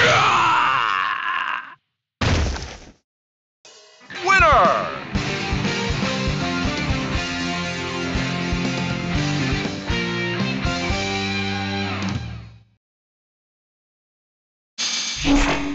Winner! Wow. Ready.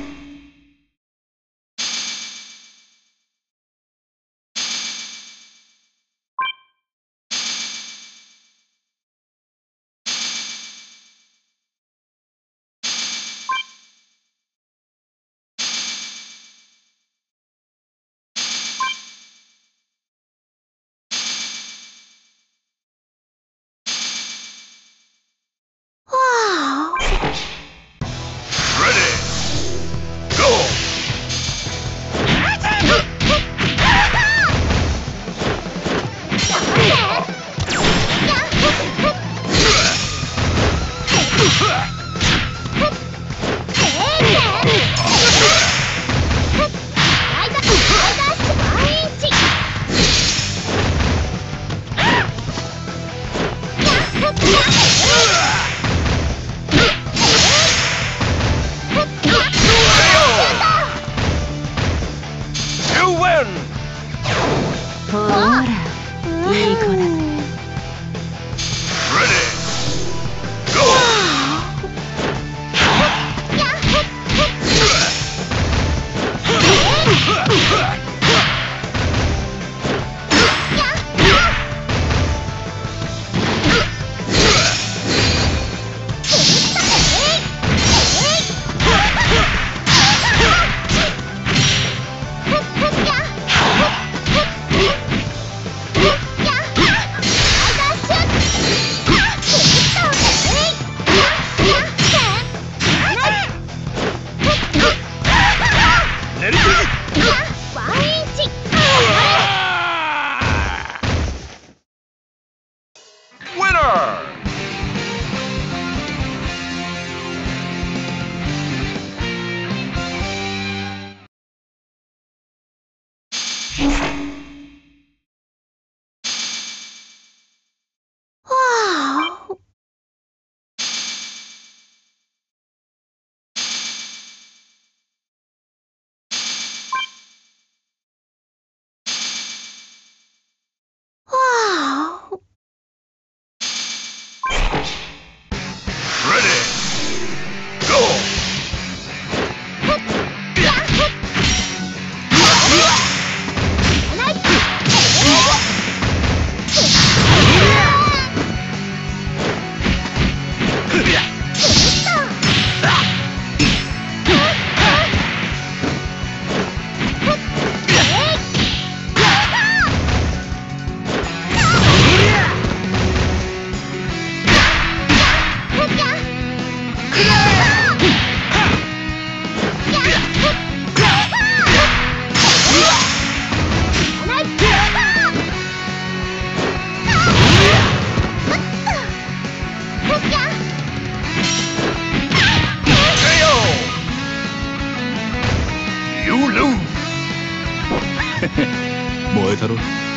de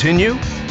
Continue?